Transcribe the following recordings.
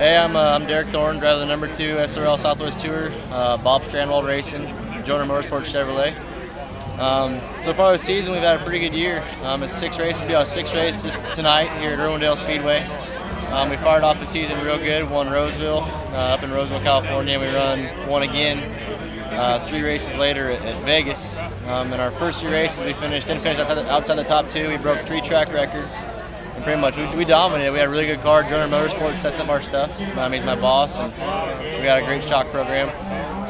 Hey, I'm, uh, I'm Derek Thorn, driver the number two SRL Southwest Tour, uh, Bob Strandwald Racing, Jonah Motorsports Chevrolet. Um, so far this season, we've had a pretty good year. Um, it's six races, be our sixth race this, tonight here at Irwindale Speedway. Um, we fired off the season real good, won Roseville uh, up in Roseville, California. And we run one again uh, three races later at, at Vegas. Um, in our first three races, we finished didn't finish outside the, outside the top two. We broke three track records and pretty much we, we dominated. We had a really good car. Jonah Motorsport sets up our stuff. Um, he's my boss, and we got a great shock program.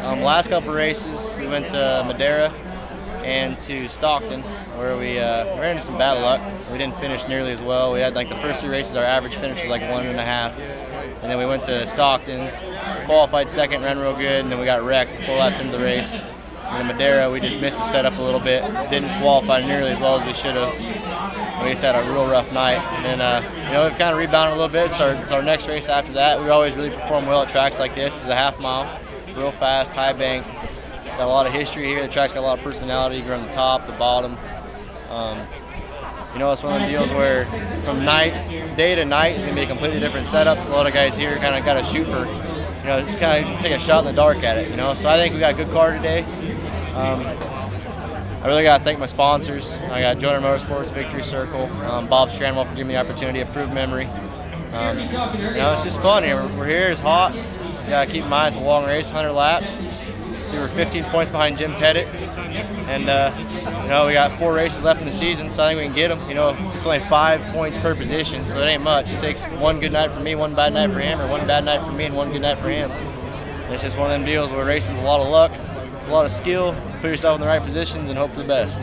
Um, last couple races, we went to Madera and to Stockton, where we uh, ran into some bad luck. We didn't finish nearly as well. We had like the first three races, our average finish was like one and a half, and then we went to Stockton, qualified second, ran real good, and then we got wrecked four laps into the race. In Madera, we just missed the setup a little bit. Didn't qualify nearly as well as we should have. We just had a real rough night. And, uh, you know, we've kind of rebounded a little bit. So our, it's our next race after that. We always really perform well at tracks like this. It's a half mile, real fast, high banked. It's got a lot of history here. The track's got a lot of personality. You go on the top, the bottom. Um, you know, it's one of the deals where from night, day to night, it's going to be a completely different setup. So a lot of guys here kind of got to shoot for, you know, kind of take a shot in the dark at it, you know. So I think we got a good car today. Um, I really got to thank my sponsors. I got Jonah Motorsports, Victory Circle, um, Bob Strandwald for giving me the opportunity, Approved Memory. Um, you know, it's just fun here. We're, we're here, it's hot. You got to keep in mind it's a long race, 100 laps. See, we're 15 points behind Jim Pettit. And, uh, you know, we got four races left in the season, so I think we can get them. You know, it's only five points per position, so it ain't much. It takes one good night for me, one bad night for him, or one bad night for me and one good night for him. It's just one of them deals where racing's a lot of luck, a lot of skill, put yourself in the right positions, and hope for the best.